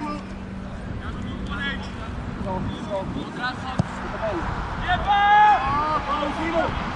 Brawo! Jeba!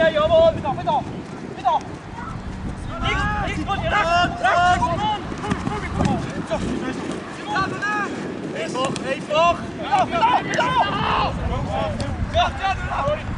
Oh nee, nee, jawohl, wieder, wieder, wieder. Links, links, von dir, rechts, rechts, Eén bocht, één bocht! Wieder, wieder, wieder. Ja, ja, ja. Bravo,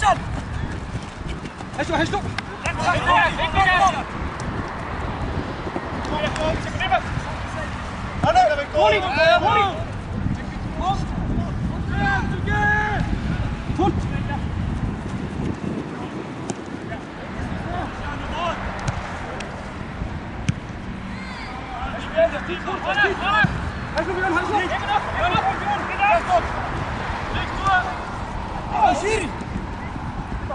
Johnson! Hast du, hast du? Rolig, rolig! Tut! Hast du wieder einen Hass? Hast du wieder einen Hass? Hast du wieder einen Hass? Hast du wieder einen Hass?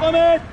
Komet!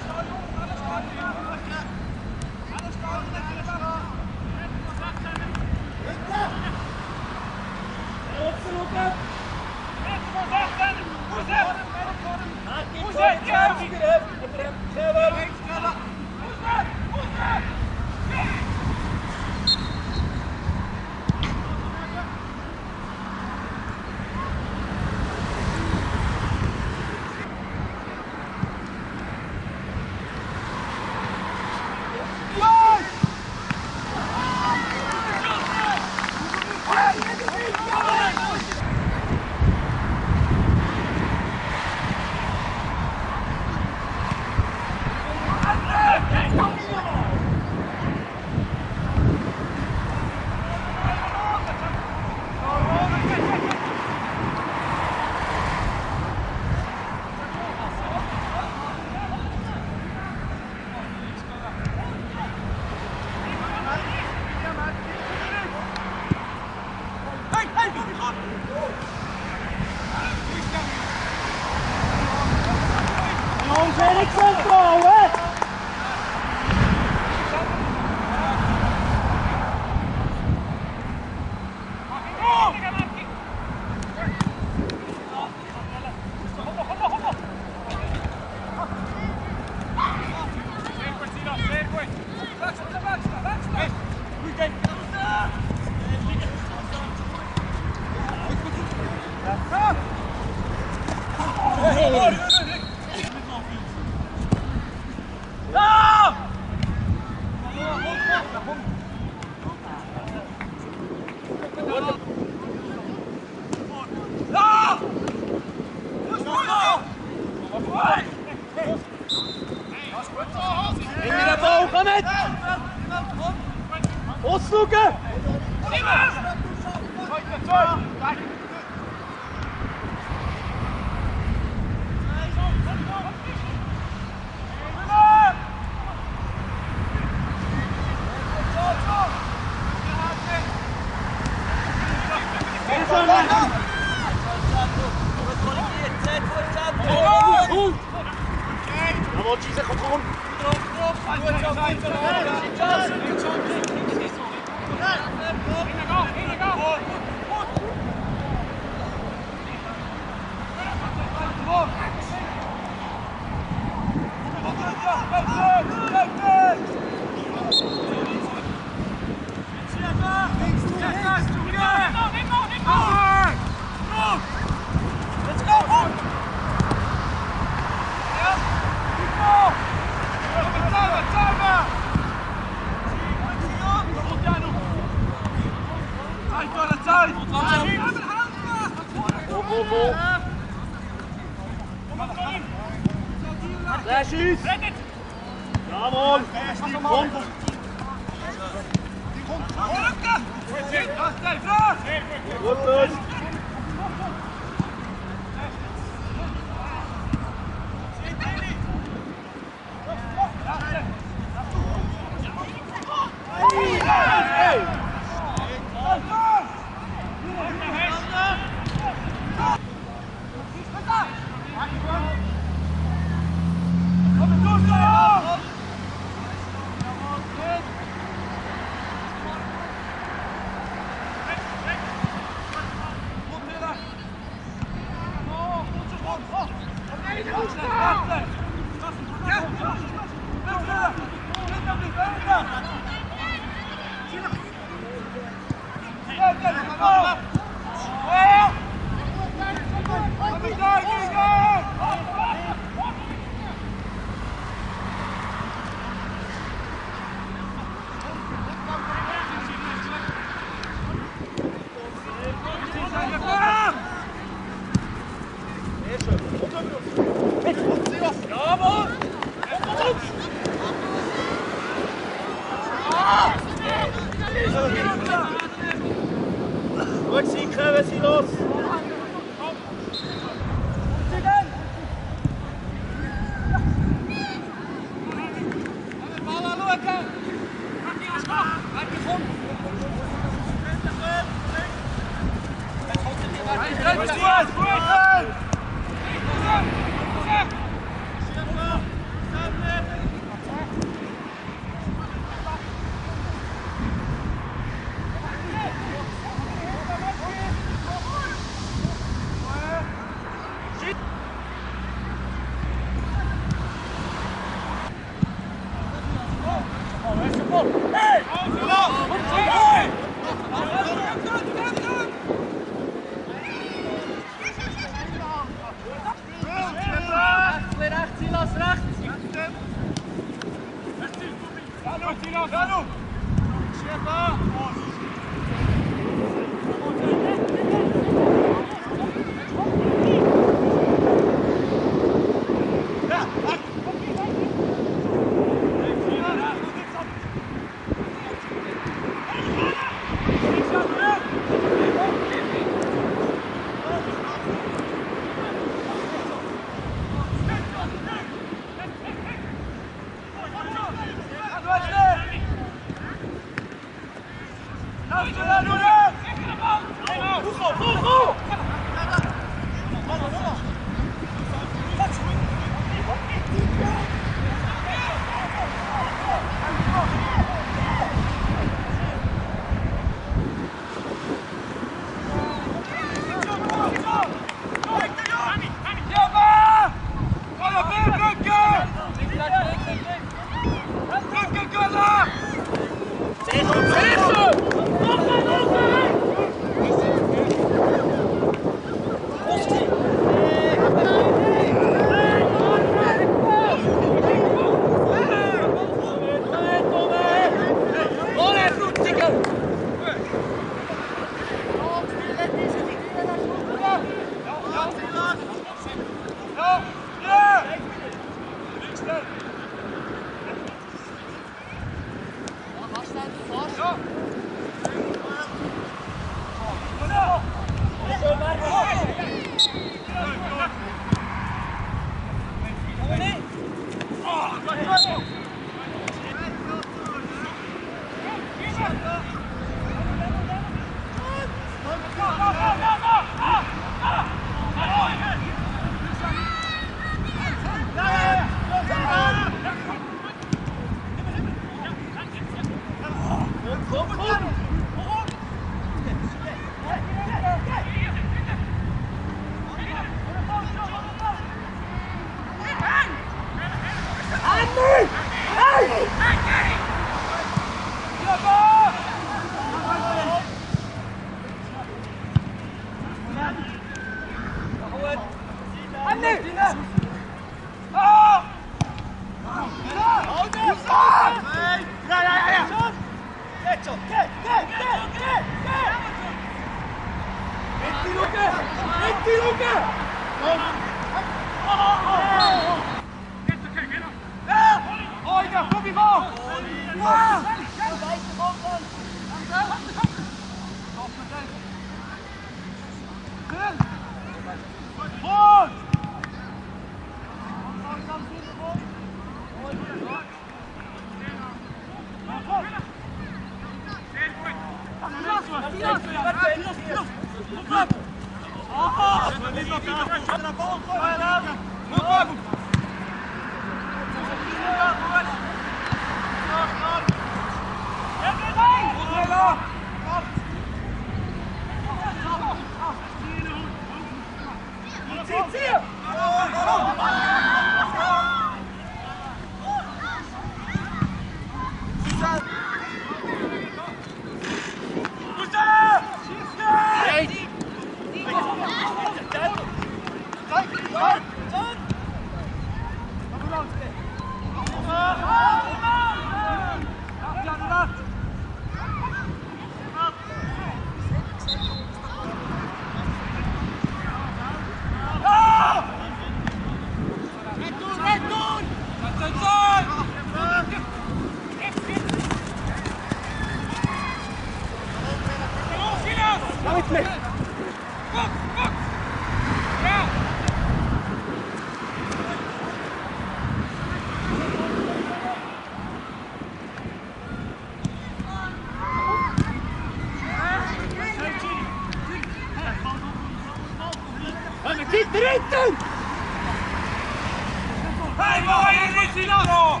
Silano!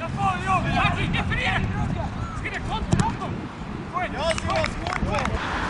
Da Fabio! Alltså, inte för er! Ska det kontra på? Kom igen!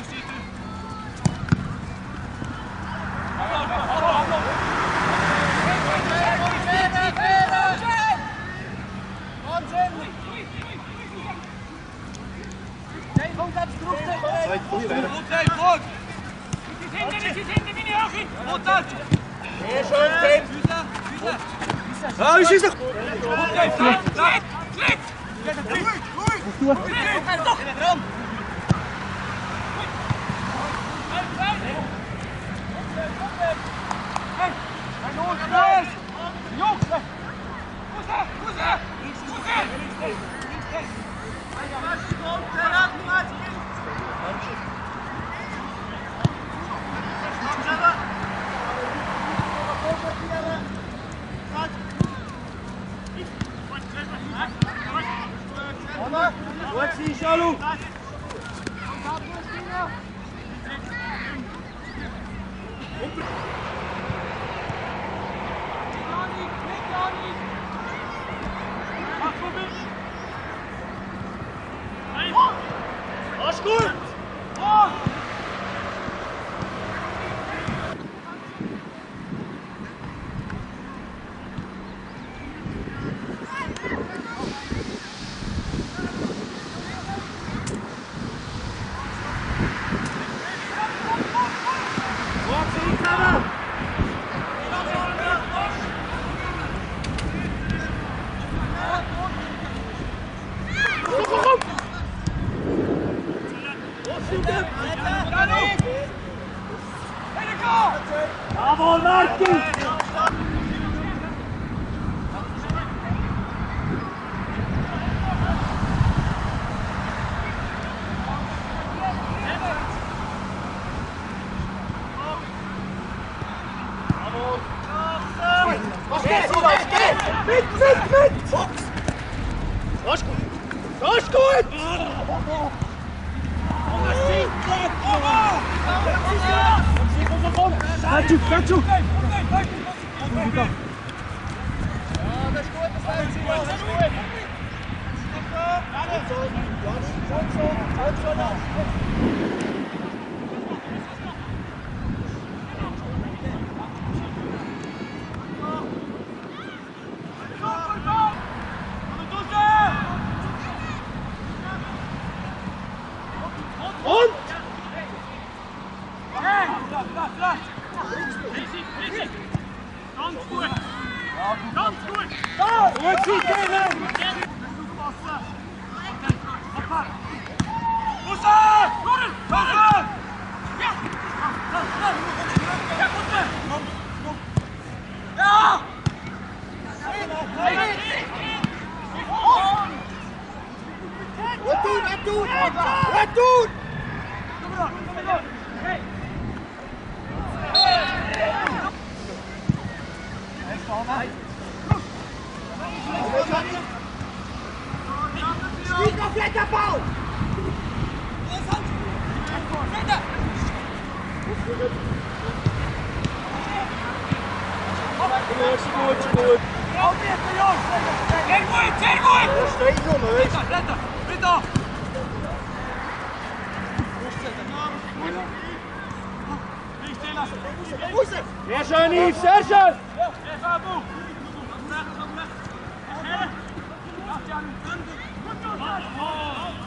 Hanif Sercan.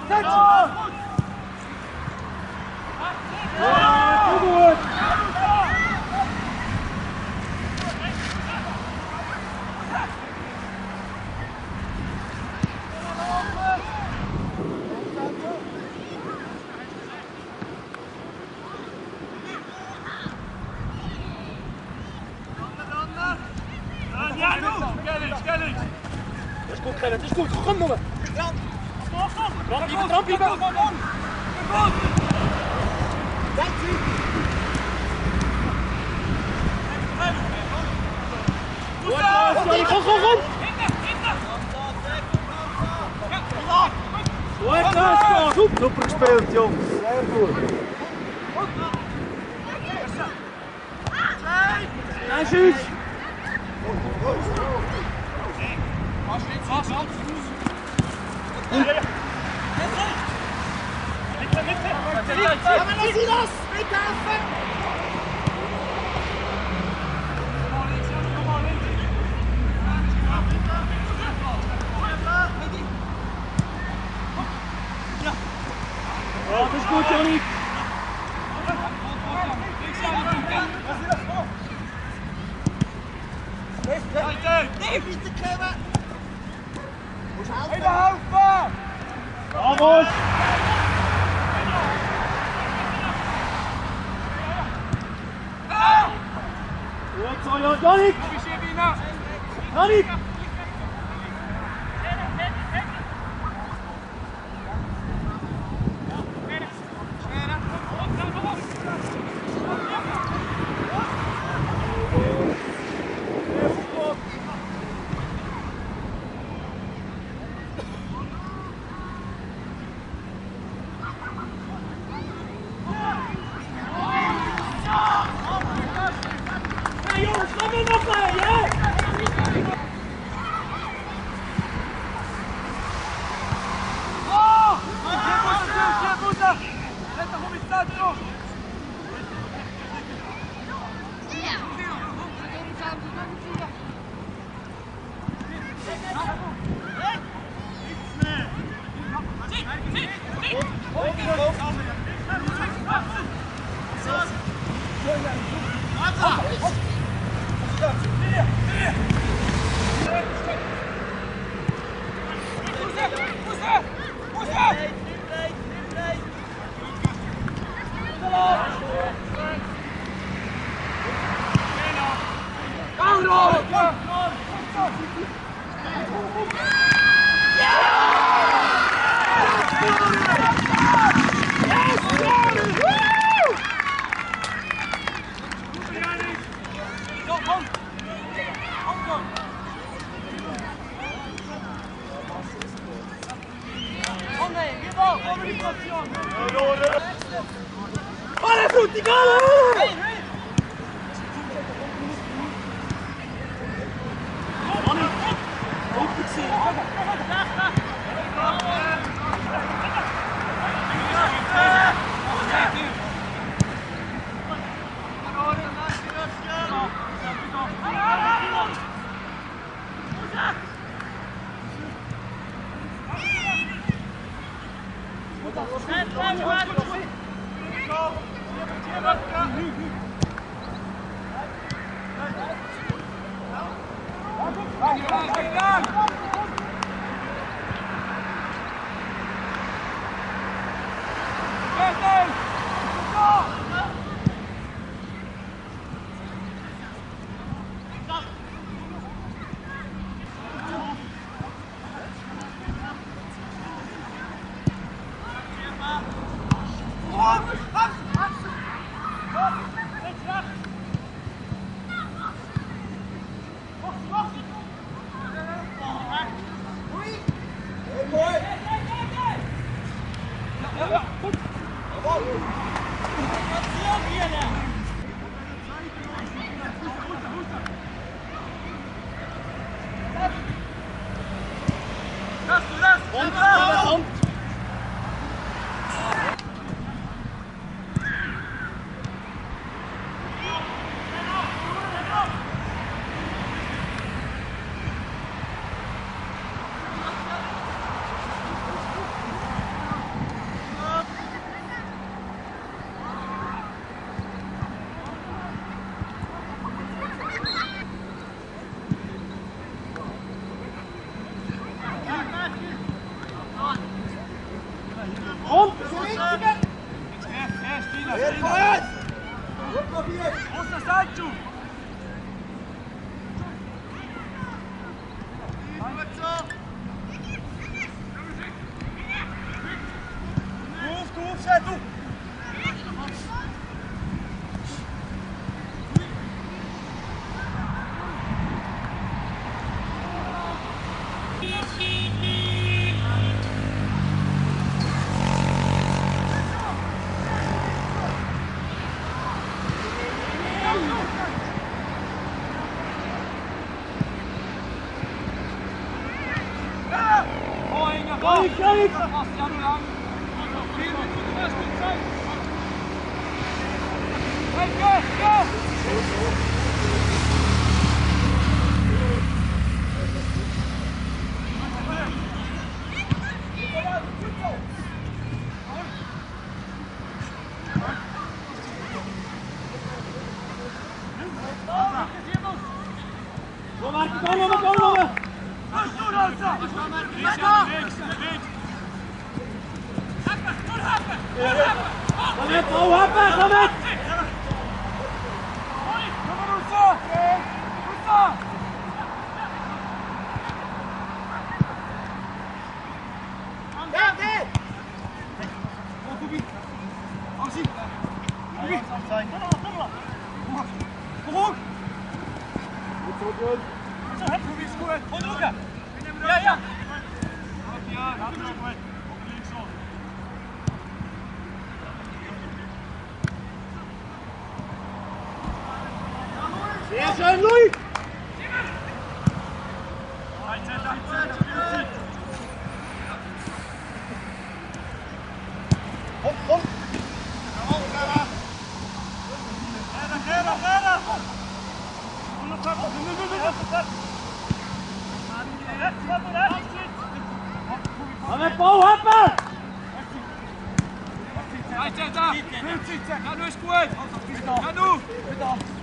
Sercan. Gut. Goed, Gerrit, dat is goed. Kom, jongen. Trampie, trampie, go. Goed, Sorry, kom, kom, kom. Goed, Nasco. Super gespeeld, jongens. Heel goed. Ah, mais silence Mais Thank you. Allez, tiens, tiens. Petit, tiens Allez, nous.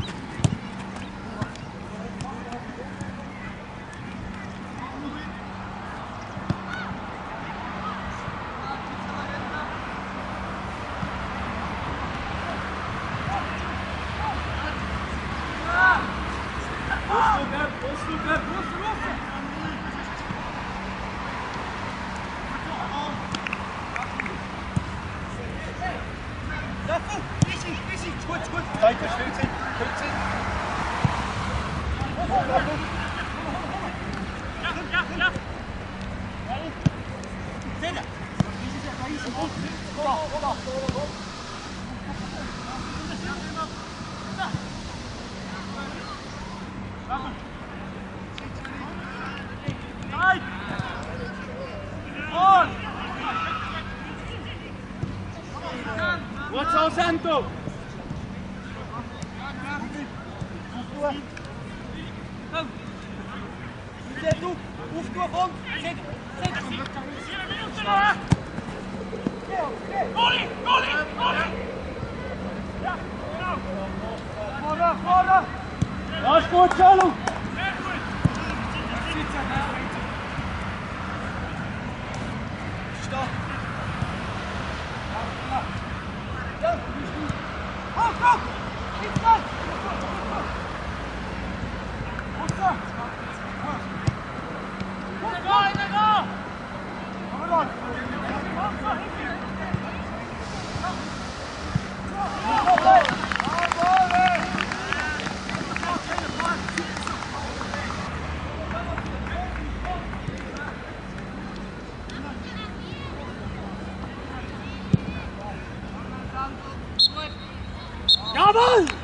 Jawohl!